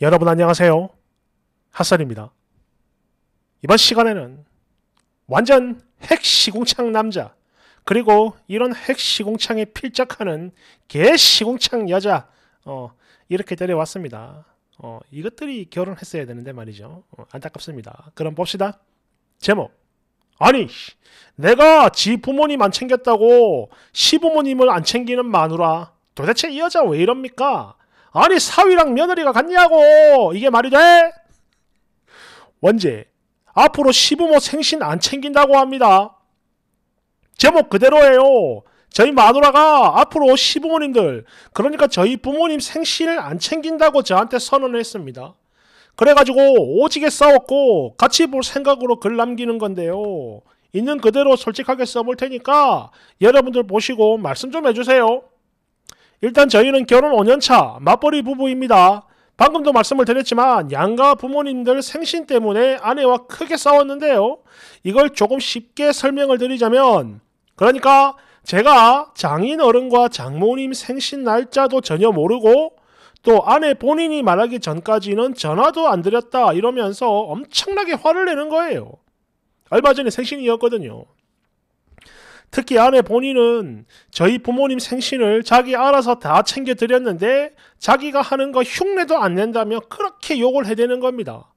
여러분 안녕하세요. 핫살입니다. 이번 시간에는 완전 핵시궁창 남자 그리고 이런 핵시궁창에 필적하는 개시궁창 여자 어, 이렇게 데려왔습니다. 어, 이것들이 결혼했어야 되는데 말이죠. 어, 안타깝습니다. 그럼 봅시다. 제목 아니 내가 지 부모님 안 챙겼다고 시부모님을 안 챙기는 마누라 도대체 이 여자 왜 이럽니까? 아니 사위랑 며느리가 같냐고 이게 말이 돼? 원제 앞으로 시부모 생신 안 챙긴다고 합니다. 제목 그대로예요. 저희 마누라가 앞으로 시부모님들 그러니까 저희 부모님 생신을 안 챙긴다고 저한테 선언을 했습니다. 그래가지고 오지게 싸웠고 같이 볼 생각으로 글 남기는 건데요. 있는 그대로 솔직하게 써볼 테니까 여러분들 보시고 말씀 좀 해주세요. 일단 저희는 결혼 5년차 맞벌이 부부입니다. 방금도 말씀을 드렸지만 양가 부모님들 생신 때문에 아내와 크게 싸웠는데요. 이걸 조금 쉽게 설명을 드리자면 그러니까 제가 장인 어른과 장모님 생신 날짜도 전혀 모르고 또 아내 본인이 말하기 전까지는 전화도 안 드렸다 이러면서 엄청나게 화를 내는 거예요. 얼마 전에 생신이었거든요. 특히 아내 본인은 저희 부모님 생신을 자기 알아서 다 챙겨드렸는데 자기가 하는 거 흉내도 안 낸다며 그렇게 욕을 해대는 겁니다.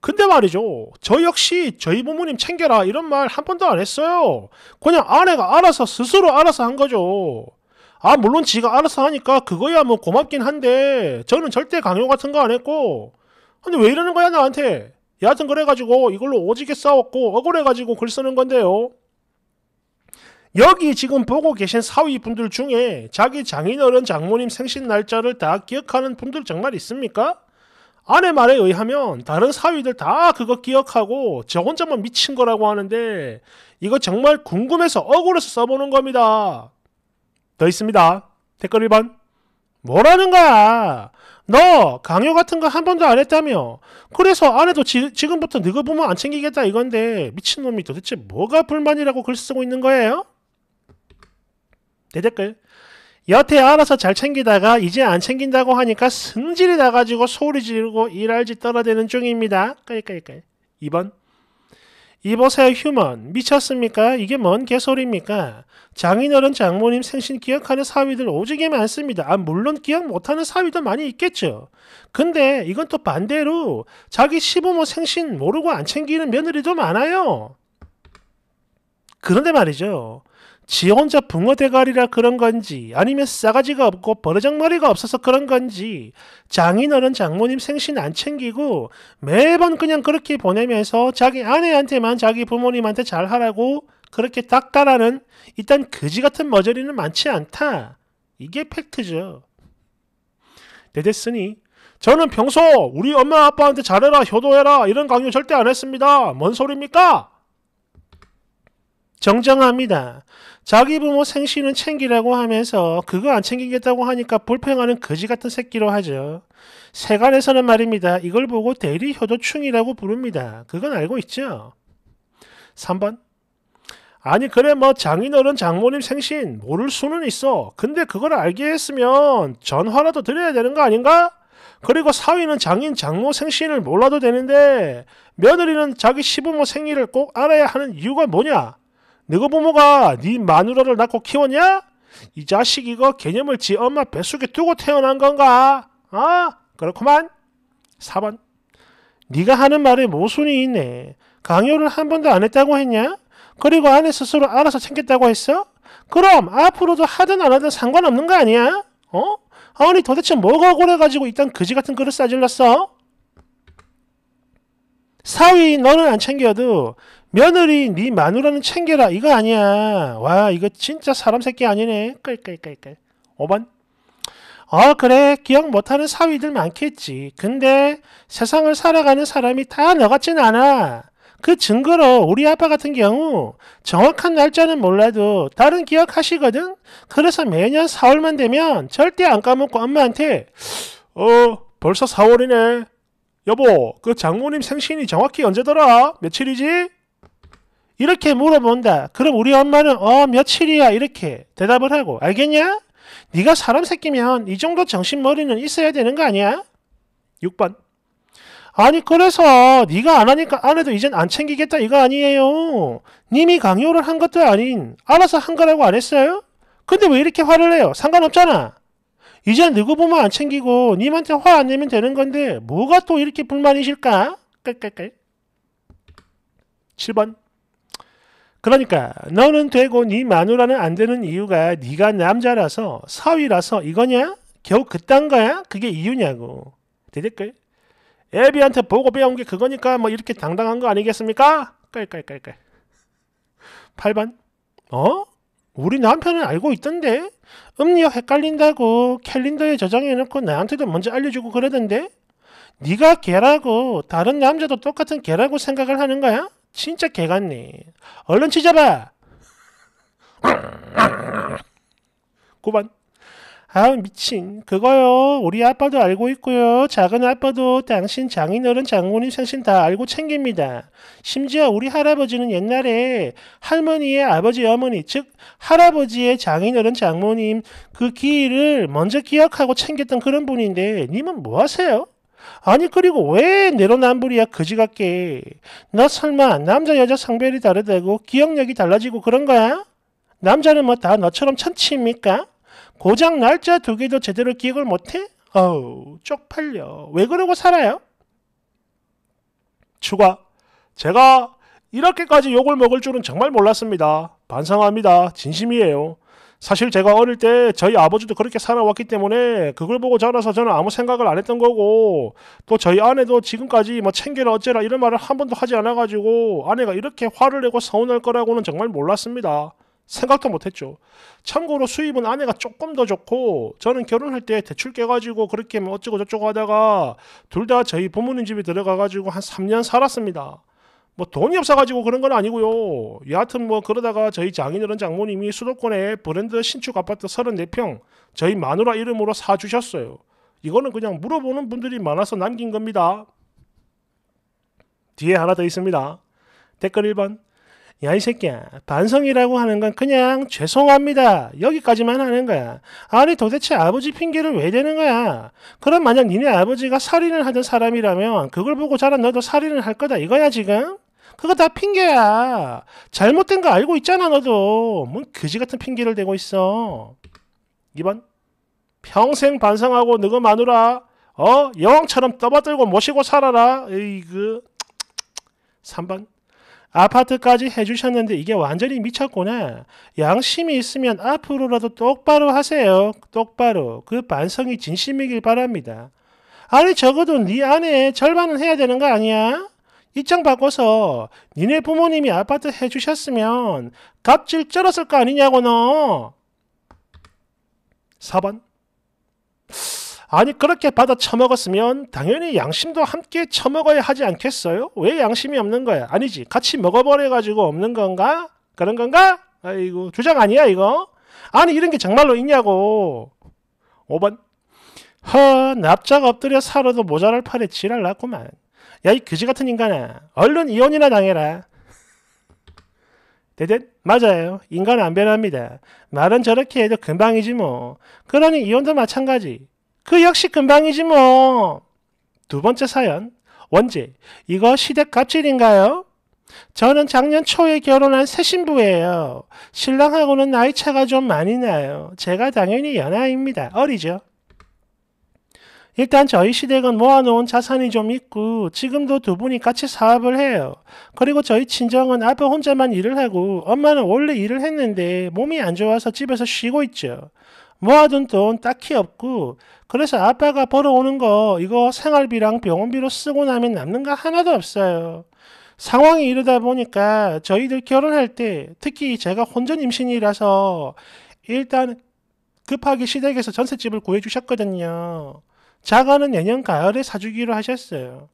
근데 말이죠. 저 역시 저희 부모님 챙겨라 이런 말 한 번도 안 했어요. 그냥 아내가 알아서 스스로 알아서 한 거죠. 아 물론 지가 알아서 하니까 그거야 뭐 고맙긴 한데 저는 절대 강요 같은 거 안 했고 근데 왜 이러는 거야 나한테 여하튼 그래가지고 이걸로 오지게 싸웠고 억울해가지고 글 쓰는 건데요. 여기 지금 보고 계신 사위분들 중에 자기 장인어른 장모님 생신 날짜를 다 기억하는 분들 정말 있습니까? 아내 말에 의하면 다른 사위들 다 그거 기억하고 저 혼자만 미친 거라고 하는데 이거 정말 궁금해서 억울해서 써보는 겁니다. 더 있습니다. 댓글 1번. 뭐라는 거야? 너 강요 같은 거 한 번도 안 했다며? 그래서 아내도 지, 금부터 너가 보면 안 챙기겠다 이건데 미친놈이 도대체 뭐가 불만이라고 글 쓰고 있는 거예요? 대댓글 여태 알아서 잘 챙기다가 이제 안 챙긴다고 하니까 승질이 나가지고 소리 지르고 일할지 떨어대는 중입니다. 깔깔깔. 2번 이보세요 휴먼 미쳤습니까? 이게 뭔 개소리입니까? 장인어른 장모님 생신 기억하는 사위들 오지게 많습니다. 아 물론 기억 못하는 사위도 많이 있겠죠. 근데 이건 또 반대로 자기 시부모 생신 모르고 안 챙기는 며느리도 많아요. 그런데 말이죠. 지 혼자 붕어 대가리라 그런 건지 아니면 싸가지가 없고 버르장머리가 없어서 그런 건지 장인어른 장모님 생신 안 챙기고 매번 그냥 그렇게 보내면서 자기 아내한테만 자기 부모님한테 잘하라고 그렇게 닦아라는 일단 그지 같은 머저리는 많지 않다. 이게 팩트죠. 네데스니 저는 평소 우리 엄마 아빠한테 잘해라 효도해라 이런 강요 절대 안 했습니다. 뭔 소리입니까? 정정합니다. 자기 부모 생신은 챙기라고 하면서 그거 안 챙기겠다고 하니까 불평하는 거지 같은 새끼로 하죠. 세간에서는 말입니다. 이걸 보고 대리 효도충이라고 부릅니다. 그건 알고 있죠? 3번. 아니 그래 뭐 장인어른 장모님 생신 모를 수는 있어. 근데 그걸 알게 했으면 전화라도 드려야 되는 거 아닌가? 그리고 사위는 장인 장모 생신을 몰라도 되는데 며느리는 자기 시부모 생일을 꼭 알아야 하는 이유가 뭐냐? 너가 부모가 네 마누라를 낳고 키웠냐? 이 자식 이거 개념을 지 엄마 뱃속에 두고 태어난 건가? 아 그렇구만. 4번 네가 하는 말에 모순이 있네. 강요를 한 번도 안 했다고 했냐? 그리고 아내 스스로 알아서 챙겼다고 했어? 그럼 앞으로도 하든 안 하든 상관없는 거 아니야? 어? 아니 도대체 뭐가 억울해가지고 일단 그지 같은 글을 싸질렀어? 사위 너는 안 챙겨도 며느리 네 마누라는 챙겨라 이거 아니야. 와 이거 진짜 사람 새끼 아니네. 끌끌끌끌. 5번. 어 그래 기억 못하는 사위들 많겠지. 근데 세상을 살아가는 사람이 다 너 같진 않아. 그 증거로 우리 아빠 같은 경우 정확한 날짜는 몰라도 다른 기억하시거든. 그래서 매년 4월만 되면 절대 안 까먹고 엄마한테 어 벌써 4월이네. 여보 그 장모님 생신이 정확히 언제더라? 며칠이지? 이렇게 물어본다. 그럼 우리 엄마는 어 며칠이야 이렇게 대답을 하고 알겠냐? 네가 사람 새끼면 이 정도 정신머리는 있어야 되는 거 아니야? 6번. 아니 그래서 네가 안 하니까 아내도 이젠 안 챙기겠다 이거 아니에요. 님이 강요를 한 것도 아닌 알아서 한 거라고 안 했어요? 근데 왜 이렇게 화를 내요? 상관없잖아. 이젠 누구 보면 안 챙기고 님한테 화 안 내면 되는 건데 뭐가 또 이렇게 불만이실까? 깔깔깔. 7번. 그러니까 너는 되고 네 마누라는 안 되는 이유가 네가 남자라서 사위라서 이거냐? 겨우 그딴 거야? 그게 이유냐고. 대댓글. 애비한테 보고 배운 게 그거니까 뭐 이렇게 당당한 거 아니겠습니까? 깔깔깔깔. 8번. 어? 우리 남편은 알고 있던데? 음료 헷갈린다고 캘린더에 저장해놓고 나한테도 먼저 알려주고 그러던데? 네가 개라고 다른 남자도 똑같은 개라고 생각을 하는 거야? 진짜 개 같네. 얼른 치잡아. 9번. 아 미친 그거요 우리 아빠도 알고 있고요 작은 아빠도 당신 장인어른 장모님 생신 다 알고 챙깁니다 심지어 우리 할아버지는 옛날에 할머니의 아버지 어머니 즉 할아버지의 장인어른 장모님 그 기일을 먼저 기억하고 챙겼던 그런 분인데 님은 뭐 하세요? 아니 그리고 왜 내로남불이야 그지 같게 너 설마 남자 여자 성별이 다르다고 기억력이 달라지고 그런 거야? 남자는 뭐 다 너처럼 천치입니까? 고장 날짜 두 개도 제대로 기억을 못해? 어우 쪽팔려 왜 그러고 살아요? 추가 제가 이렇게까지 욕을 먹을 줄은 정말 몰랐습니다. 반성합니다. 진심이에요. 사실 제가 어릴 때 저희 아버지도 그렇게 살아왔기 때문에 그걸 보고 자라서 저는 아무 생각을 안 했던 거고 또 저희 아내도 지금까지 뭐 챙겨라 어째라 이런 말을 한 번도 하지 않아 가지고 아내가 이렇게 화를 내고 서운할 거라고는 정말 몰랐습니다. 생각도 못했죠. 참고로 수입은 아내가 조금 더 좋고 저는 결혼할 때 대출 깨가지고 그렇게 뭐 어쩌고 저쩌고 하다가 둘 다 저희 부모님 집에 들어가가지고 한 3년 살았습니다. 뭐 돈이 없어가지고 그런 건 아니고요. 여하튼 뭐 그러다가 저희 장인어른 장모님이 수도권에 브랜드 신축 아파트 34평 저희 마누라 이름으로 사주셨어요. 이거는 그냥 물어보는 분들이 많아서 남긴 겁니다. 뒤에 하나 더 있습니다. 댓글 1번. 야, 이 새끼야. 반성이라고 하는 건 그냥 죄송합니다. 여기까지만 하는 거야. 아니, 도대체 아버지 핑계를 왜 대는 거야? 그럼 만약 니네 아버지가 살인을 하던 사람이라면 그걸 보고 자란 너도 살인을 할 거다. 이거야, 지금? 그거 다 핑계야. 잘못된 거 알고 있잖아, 너도. 뭔 그지 같은 핑계를 대고 있어. 2번. 평생 반성하고 너거 마누라. 어? 여왕처럼 떠받들고 모시고 살아라. 에이그. 3번. 아파트까지 해주셨는데 이게 완전히 미쳤구나. 양심이 있으면 앞으로라도 똑바로 하세요. 똑바로. 그 반성이 진심이길 바랍니다. 아니 적어도 네 아내 절반은 해야 되는 거 아니야? 입장 바꿔서 니네 부모님이 아파트 해주셨으면 갑질 쩔었을 거 아니냐고 너. 4번. 아니 그렇게 받아 처먹었으면 당연히 양심도 함께 처먹어야 하지 않겠어요? 왜 양심이 없는 거야? 아니지 같이 먹어버려 가지고 없는 건가? 그런 건가? 아이고 주장 아니야 이거? 아니 이런 게 정말로 있냐고 5번 허 납작 엎드려 살아도 모자랄 팔에 지랄 났구만 야 이 그지 같은 인간아 얼른 이혼이나 당해라 대댓 맞아요 인간은 안 변합니다 말은 저렇게 해도 금방이지 뭐 그러니 이혼도 마찬가지 그 역시 금방이지 뭐. 두 번째 사연. 원제. 이거 시댁 갑질인가요? 저는 작년 초에 결혼한 새 신부예요. 신랑하고는 나이 차가 좀 많이 나요. 제가 당연히 연하입니다. 어리죠? 일단 저희 시댁은 모아놓은 자산이 좀 있고 지금도 두 분이 같이 사업을 해요. 그리고 저희 친정은 아빠 혼자만 일을 하고 엄마는 원래 일을 했는데 몸이 안 좋아서 집에서 쉬고 있죠. 모아둔 돈 딱히 없고 그래서 아빠가 벌어오는 거 이거 생활비랑 병원비로 쓰고 나면 남는 거 하나도 없어요. 상황이 이러다 보니까 저희들 결혼할 때 특히 제가 혼전 임신이라서 일단 급하게 시댁에서 전셋집을 구해주셨거든요. 자가는 내년 가을에 사주기로 하셨어요.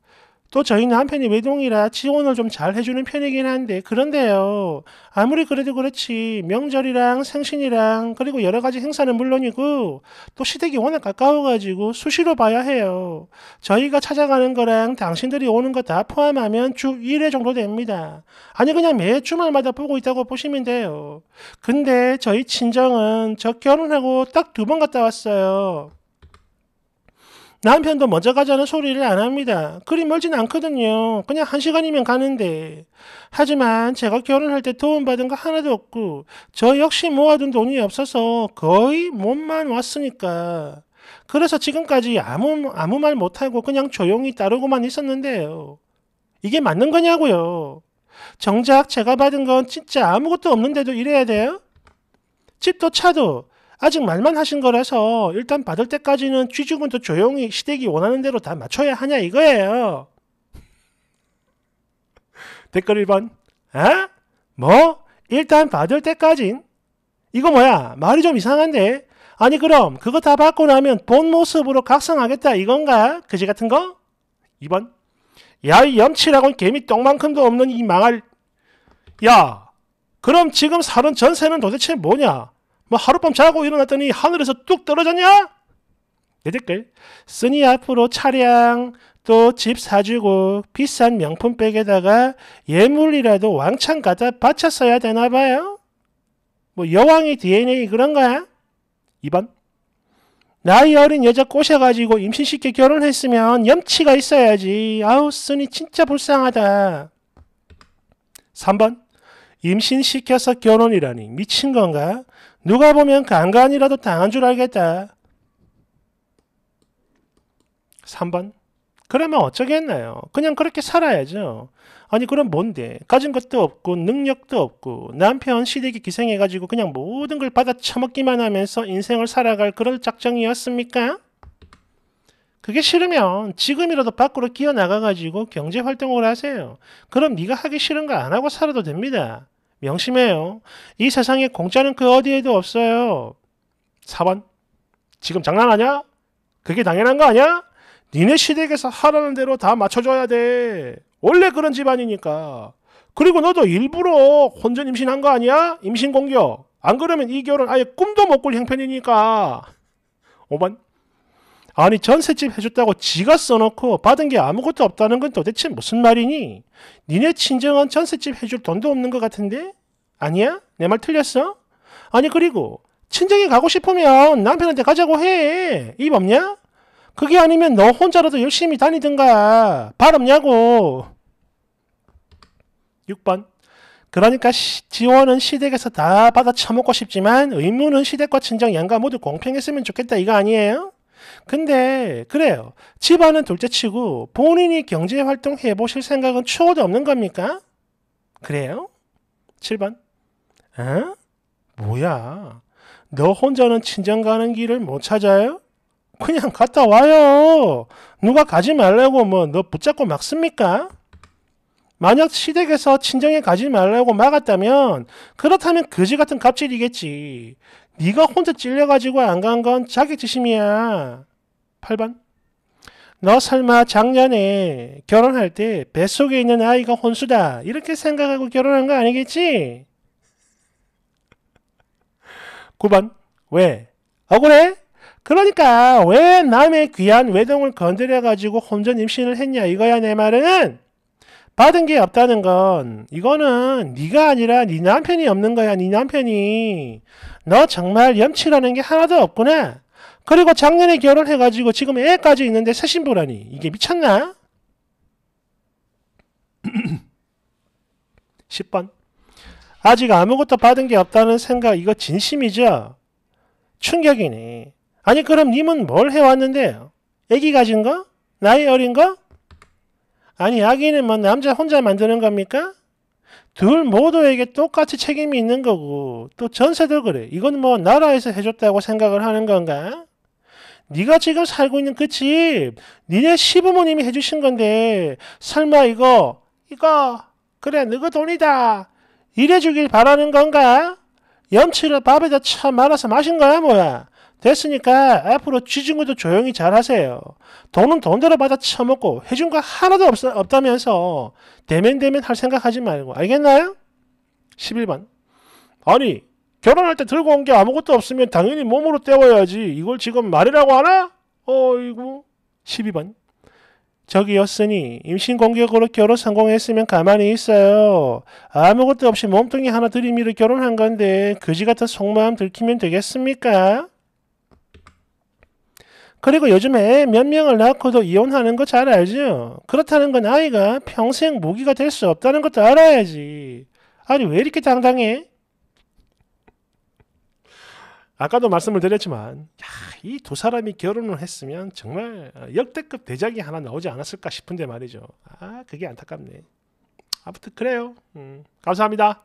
또 저희 남편이 외동이라 지원을 좀 잘 해주는 편이긴 한데 그런데요. 아무리 그래도 그렇지 명절이랑 생신이랑 그리고 여러 가지 행사는 물론이고 또 시댁이 워낙 가까워가지고 수시로 봐야 해요. 저희가 찾아가는 거랑 당신들이 오는 거 다 포함하면 주 1회 정도 됩니다. 아니 그냥 매 주말마다 보고 있다고 보시면 돼요. 근데 저희 친정은 저 결혼하고 딱 두 번 갔다 왔어요 남편도 먼저 가자는 소리를 안 합니다. 그리 멀진 않거든요. 그냥 한 시간이면 가는데. 하지만 제가 결혼할 때 도움받은 거 하나도 없고 저 역시 모아둔 돈이 없어서 거의 몸만 왔으니까. 그래서 지금까지 아무 아무 말 못하고 그냥 조용히 따르고만 있었는데요. 이게 맞는 거냐고요. 정작 제가 받은 건 진짜 아무것도 없는데도 이래야 돼요? 집도 차도 아직 말만 하신 거라서 일단 받을 때까지는 쥐죽은 또 조용히 시댁이 원하는 대로 다 맞춰야 하냐 이거예요. 댓글 1번. 아? 뭐? 일단 받을 때까진? 이거 뭐야? 말이 좀 이상한데? 아니 그럼 그거 다 받고 나면 본 모습으로 각성하겠다 이건가? 그지 같은 거? 2번. 야, 이 염치라곤 개미 똥만큼도 없는 이 망할. 야, 그럼 지금 사는 전세는 도대체 뭐냐? 뭐 하룻밤 자고 일어났더니 하늘에서 뚝 떨어졌냐? 내 댓글. 쓰니 앞으로 차량, 또 집 사주고 비싼 명품 백에다가 예물이라도 왕창 갖다 바쳤어야 되나 봐요? 뭐 여왕의 DNA 그런 거야? 2번. 나이 어린 여자 꼬셔가지고 임신시켜 결혼했으면 염치가 있어야지. 아우, 쓰니 진짜 불쌍하다. 3번. 임신시켜서 결혼이라니 미친 건가? 누가 보면 간간이라도 당한 줄 알겠다. 3번. 그러면 어쩌겠나요? 그냥 그렇게 살아야죠. 아니 그럼 뭔데? 가진 것도 없고 능력도 없고 남편 시댁이 기생해가지고 그냥 모든 걸 받아 처먹기만 하면서 인생을 살아갈 그럴 작정이었습니까? 그게 싫으면 지금이라도 밖으로 기어 나가가지고 경제 활동을 하세요. 그럼 네가 하기 싫은 거 안 하고 살아도 됩니다. 명심해요. 이 세상에 공짜는 그 어디에도 없어요. 4번. 지금 장난하냐? 그게 당연한 거 아니야? 니네 시댁에서 하라는 대로 다 맞춰줘야 돼. 원래 그런 집안이니까. 그리고 너도 일부러 혼전 임신한 거 아니야? 임신 공격. 안 그러면 이 결혼 아예 꿈도 못 꿀 형편이니까. 5번. 아니 전셋집 해줬다고 지가 써놓고 받은 게 아무것도 없다는 건 도대체 무슨 말이니? 니네 친정은 전셋집 해줄 돈도 없는 것 같은데? 아니야? 내 말 틀렸어? 아니 그리고 친정에 가고 싶으면 남편한테 가자고 해. 입 없냐? 그게 아니면 너 혼자라도 열심히 다니든가. 발 없냐고. 6번. 그러니까 시, 지원은 시댁에서 다 받아 처먹고 싶지만 의무는 시댁과 친정 양가 모두 공평했으면 좋겠다 이거 아니에요? 근데 그래요. 집안은 둘째치고 본인이 경제 활동 해보실 생각은 추호도 없는 겁니까? 그래요? 7번. 어? 뭐야? 너 혼자는 친정 가는 길을 못 찾아요? 그냥 갔다 와요. 누가 가지 말라고 뭐 너 붙잡고 막습니까? 만약 시댁에서 친정에 가지 말라고 막았다면 그렇다면 거지 같은 갑질이겠지. 네가 혼자 찔려가지고 안 간 건 자격지심이야. 8번. 너 설마 작년에 결혼할 때 뱃속에 있는 아이가 혼수다. 이렇게 생각하고 결혼한 거 아니겠지? 9번. 왜? 억울해? 그러니까 왜 남의 귀한 외동을 건드려가지고 혼전 임신을 했냐 이거야 내 말은 받은 게 없다는 건 이거는 네가 아니라 네 남편이 없는 거야 네 남편이 너 정말 염치라는 게 하나도 없구나 그리고 작년에 결혼해가지고 지금 애까지 있는데 새 신부라니 이게 미쳤나? 10번 아직 아무것도 받은 게 없다는 생각 이거 진심이죠? 충격이네 아니 그럼 님은 뭘 해왔는데요? 애기 가진 거? 나이 어린 거? 아니 아기는 뭐 남자 혼자 만드는 겁니까? 둘 모두에게 똑같이 책임이 있는 거고 또 전세도 그래. 이건 뭐 나라에서 해줬다고 생각을 하는 건가? 네가 지금 살고 있는 그 집 니네 시부모님이 해주신 건데 설마 이거 이거 그래 너가 돈이다 이래주길 바라는 건가? 염치를 밥에다 쳐 말아서 마신 거야 뭐야? 됐으니까 앞으로 쥐중구도 조용히 잘 하세요. 돈은 돈대로 받아 처먹고 해준 거 하나도 없, 없다면서 대면대면 할 생각하지 말고 알겠나요? 11번 아니 결혼할 때 들고 온 게 아무것도 없으면 당연히 몸으로 때워야지 이걸 지금 말이라고 하나? 어이구 12번 저기였으니 임신 공격으로 결혼 성공했으면 가만히 있어요. 아무것도 없이 몸뚱이 하나 들이미를 결혼한 건데 그지 같은 속마음 들키면 되겠습니까? 그리고 요즘에 몇 명을 낳고도 이혼하는 거 잘 알죠? 그렇다는 건 아이가 평생 모기가 될 수 없다는 것도 알아야지. 아니, 왜 이렇게 당당해? 아까도 말씀을 드렸지만, 이 두 사람이 결혼을 했으면 정말 역대급 대작이 하나 나오지 않았을까 싶은데 말이죠. 아, 그게 안타깝네. 아무튼 그래요. 음, 감사합니다.